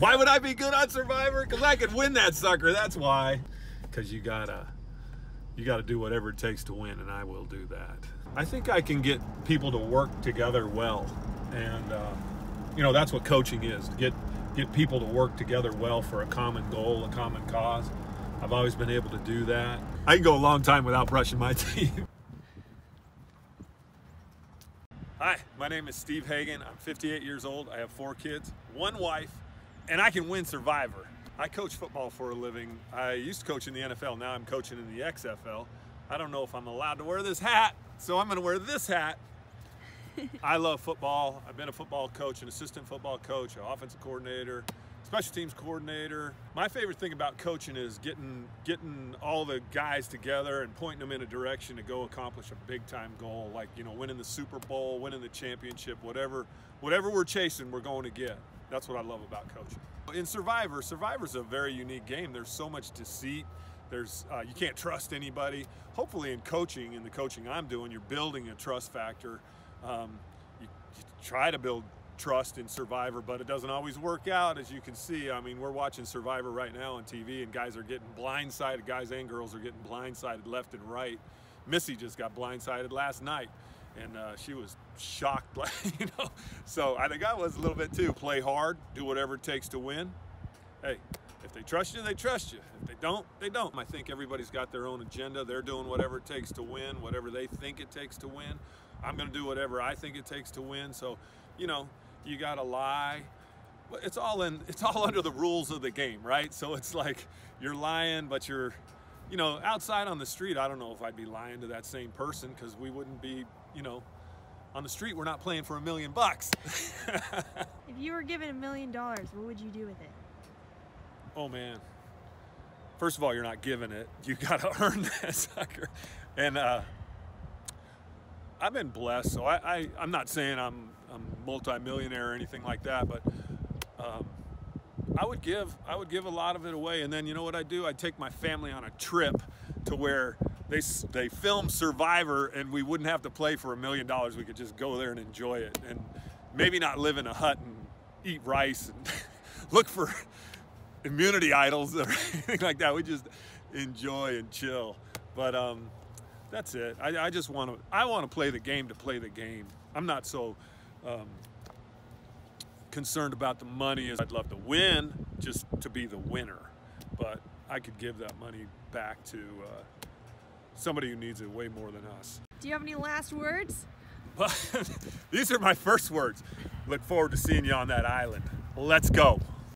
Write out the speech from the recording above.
Why would I be good on Survivor? Because I could win that sucker. That's why. Because you gotta, you gotta do whatever it takes to win, and I will do that. I think I can get people to work together well, and uh, you know that's what coaching is. Get get people to work together well for a common goal, a common cause. I've always been able to do that. I can go a long time without brushing my teeth. Hi, my name is Steve Hagen. I'm 58 years old. I have four kids, one wife, and I can win Survivor. I coach football for a living. I used to coach in the NFL. Now I'm coaching in the XFL. I don't know if I'm allowed to wear this hat, so I'm going to wear this hat. I love football. I've been a football coach, an assistant football coach, an offensive coordinator, special teams coordinator. My favorite thing about coaching is getting getting all the guys together and pointing them in a direction to go accomplish a big time goal, like you know, winning the Super Bowl, winning the championship, whatever whatever we're chasing, we're going to get. That's what I love about coaching. In Survivor, Survivor's a very unique game. There's so much deceit. There's uh, you can't trust anybody. Hopefully, in coaching, in the coaching I'm doing, you're building a trust factor. Um, you, you try to build trust in Survivor, but it doesn't always work out, as you can see. I mean, we're watching Survivor right now on TV, and guys are getting blindsided. Guys and girls are getting blindsided left and right. Missy just got blindsided last night, and uh, she was shocked, you know. So I think I was a little bit too. Play hard, do whatever it takes to win. Hey, if they trust you, they trust you. If they don't, they don't. I think everybody's got their own agenda. They're doing whatever it takes to win, whatever they think it takes to win. I'm going to do whatever I think it takes to win. So, you know, you got to lie. It's all in. It's all under the rules of the game, right? So it's like you're lying, but you're, you know, outside on the street. I don't know if I'd be lying to that same person because we wouldn't be, you know, on the street. We're not playing for a million bucks. if you were given a million dollars, what would you do with it? Oh man. First of all, you're not given it. You got to earn that sucker. And uh, I've been blessed. So I, I I'm not saying I'm I'm multi-millionaire or anything like that, but um, would give I would give a lot of it away. And then you know what I do? I take my family on a trip to where they they film Survivor, and we wouldn't have to play for a million dollars. We could just go there and enjoy it, and maybe not live in a hut and eat rice and look for immunity idols or anything like that. We just enjoy and chill. But um, that's it. I, I just want to. I want to play the game to play the game. I'm not so um, concerned about the money as I'd love to win, just to be the winner. But I could give that money back to uh, somebody who needs it way more than us. Do you have any last words? But These are my first words. Look forward to seeing you on that island. Let's go.